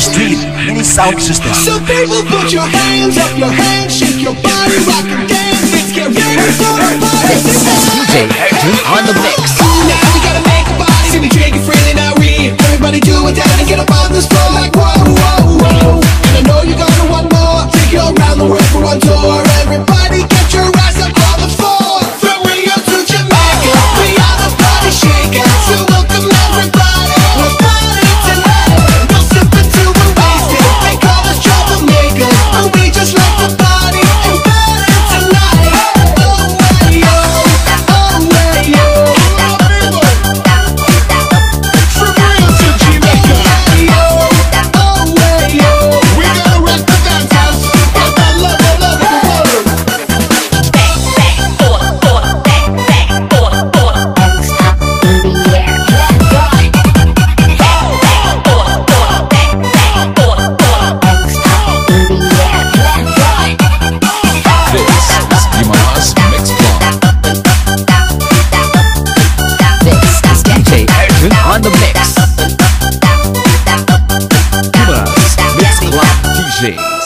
street, team, sound system. So people put your hands up, your hands, shake your body, rock and dance, It's getting ready for party. This is DJ Hector on the mix. Viagem.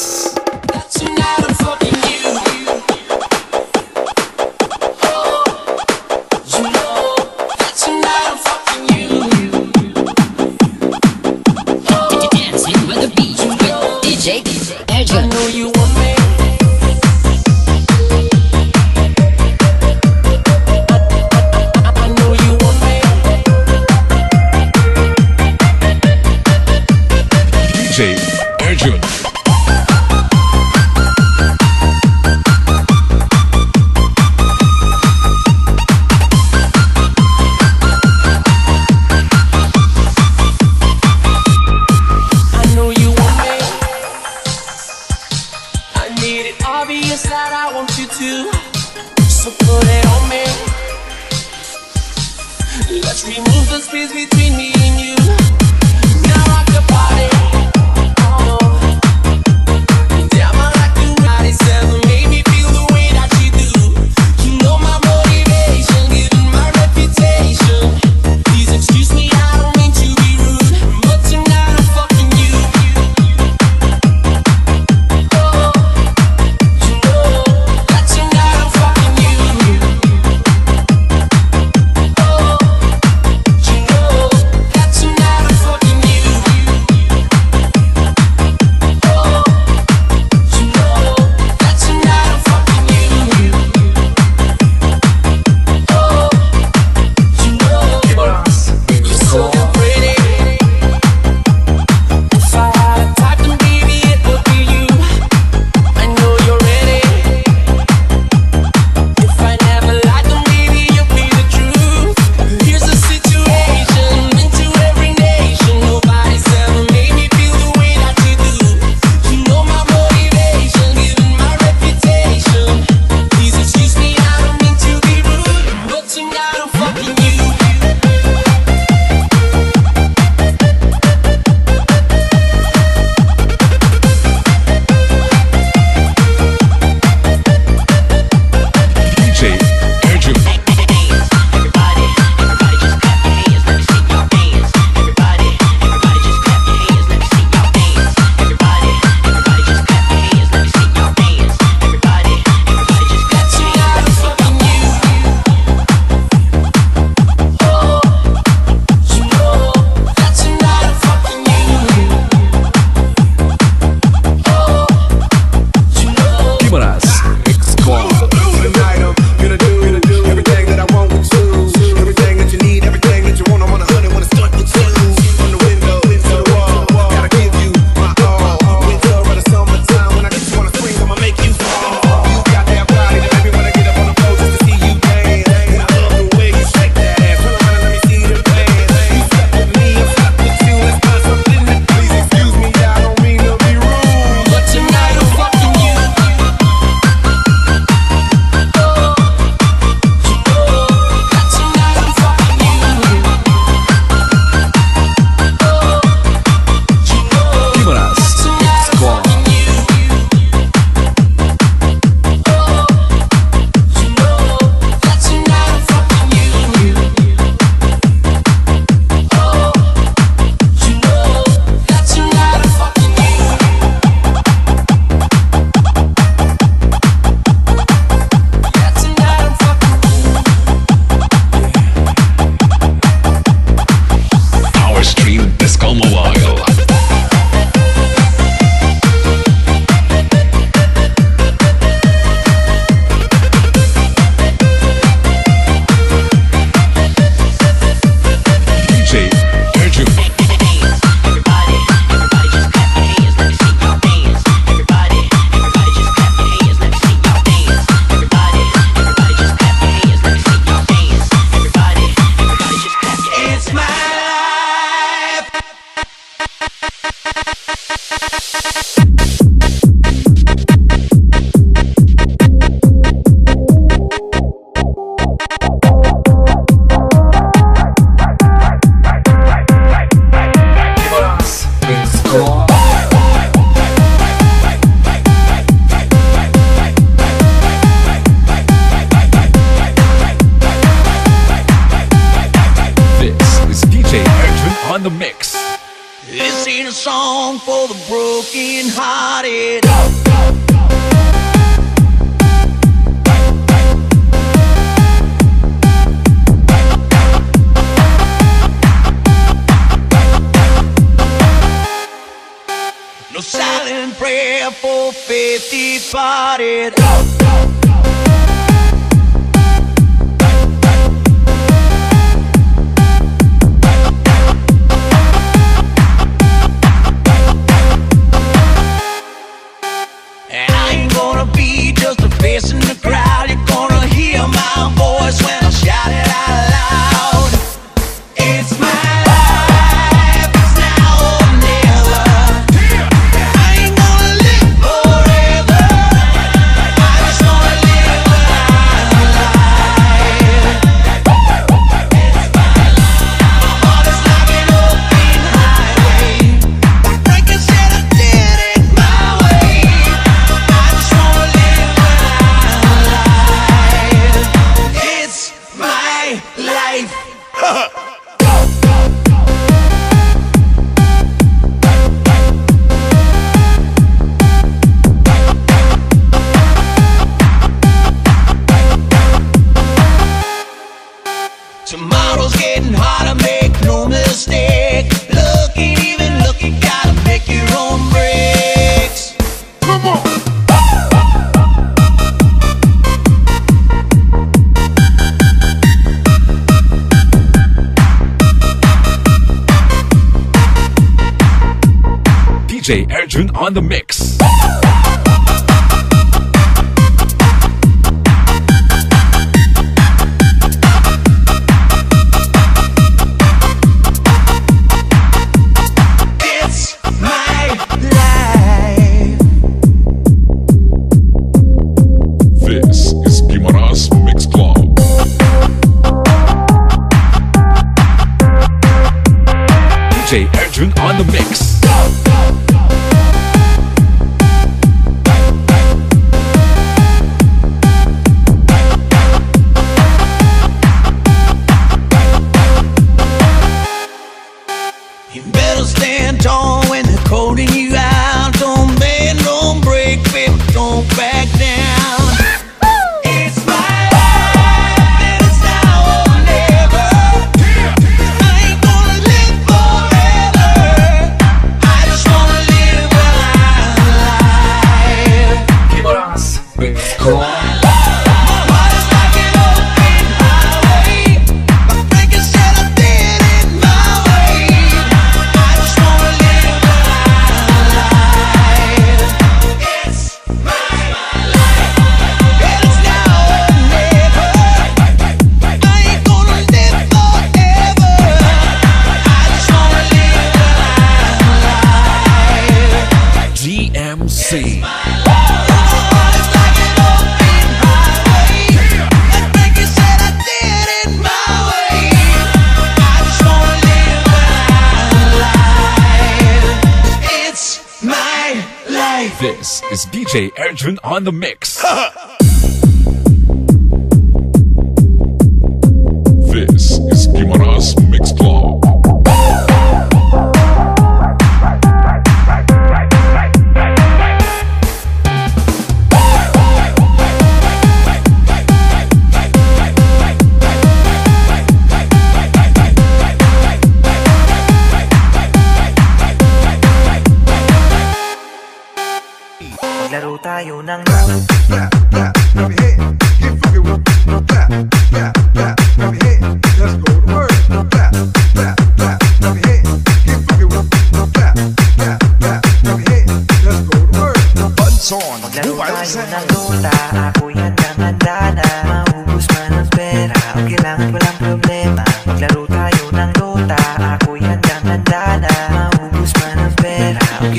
DJ Arjun on the mix.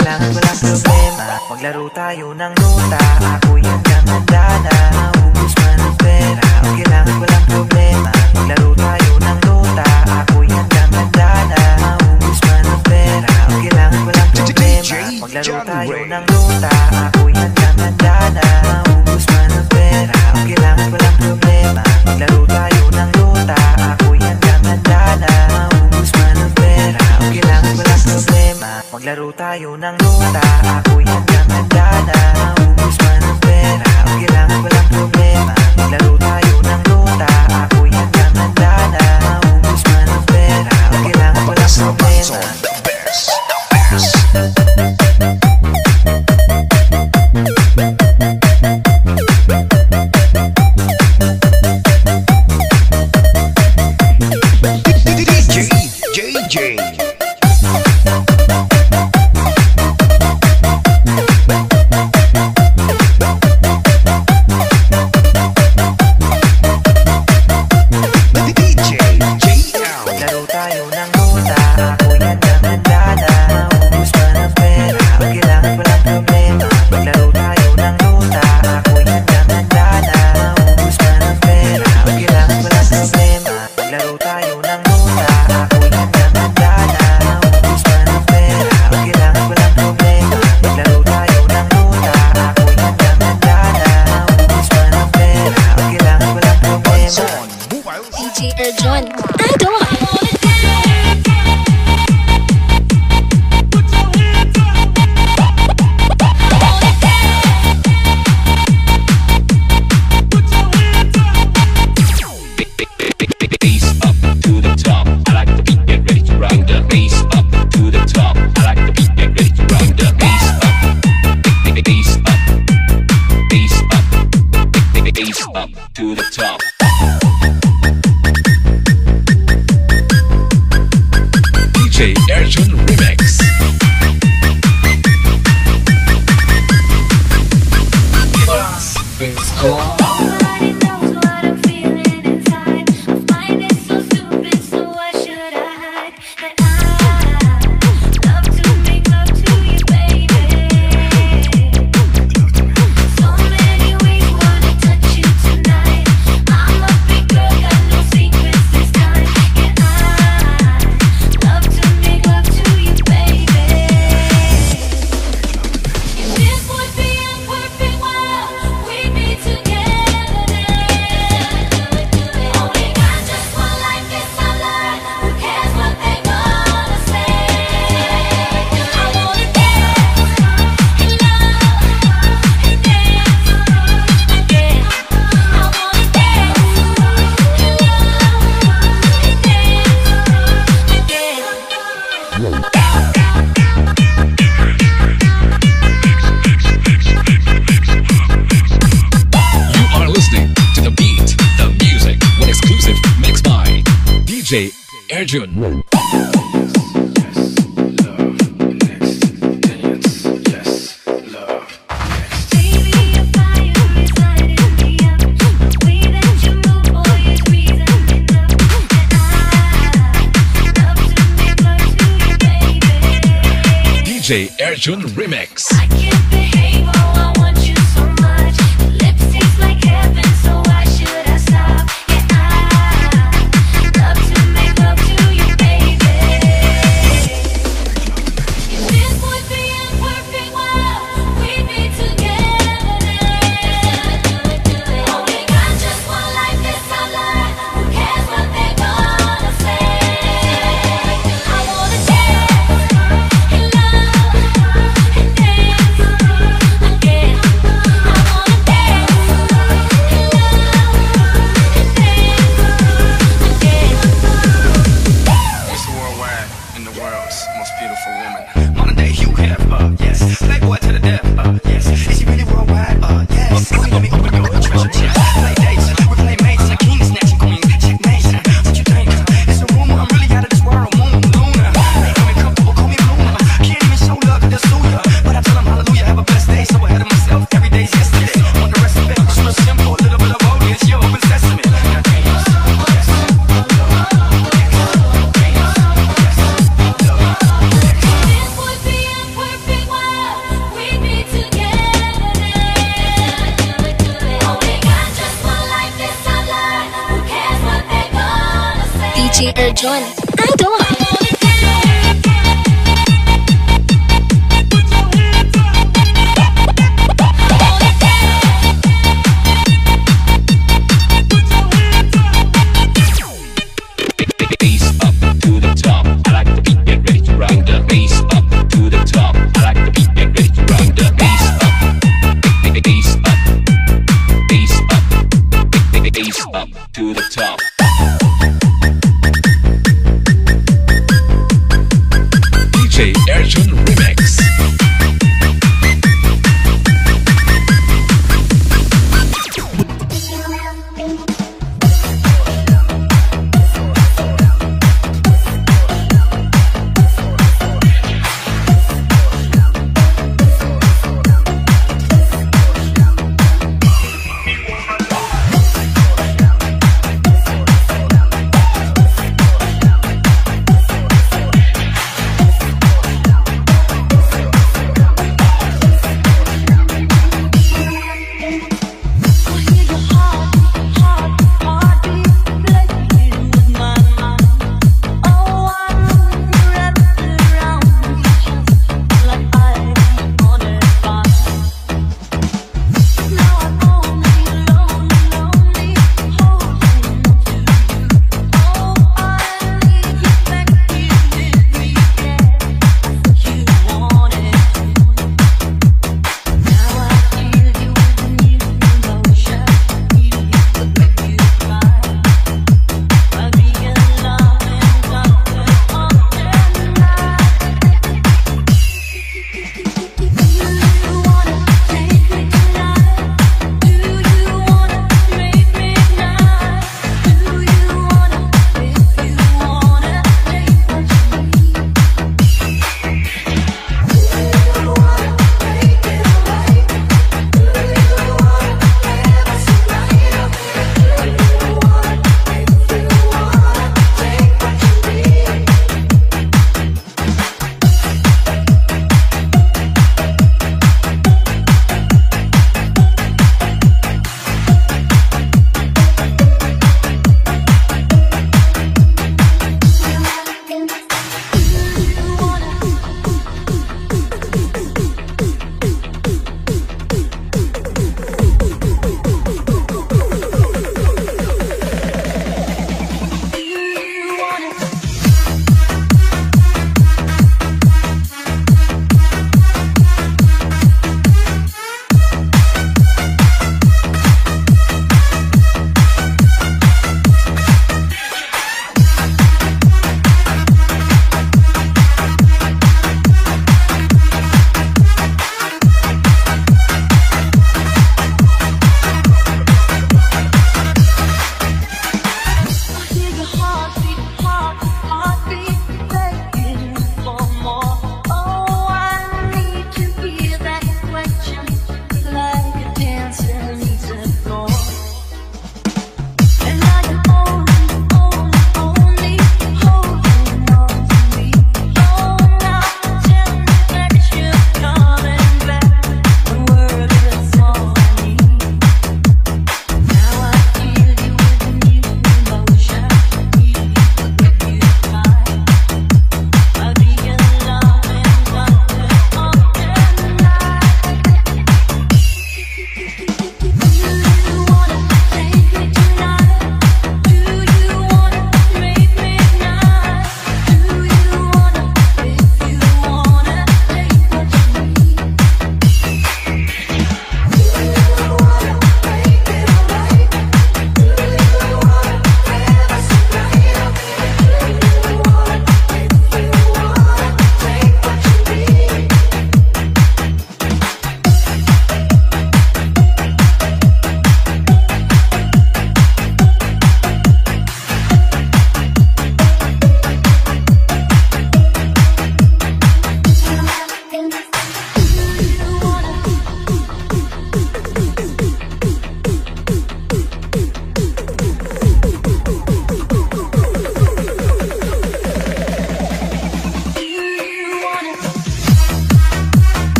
kailangan wala problema. Maglaro tayo ng nota Ako yan kang magdana Maubos man ang pera O kailangan walang problema. Maglaro tayo ng nota Ako yan kang magdana Maubos man ang pera O kailangan walang problema. Maglaro tayo ng nota Ako yan kang magdana Maubos man ang pera O kailangan walang problema. Maglaro tayo da.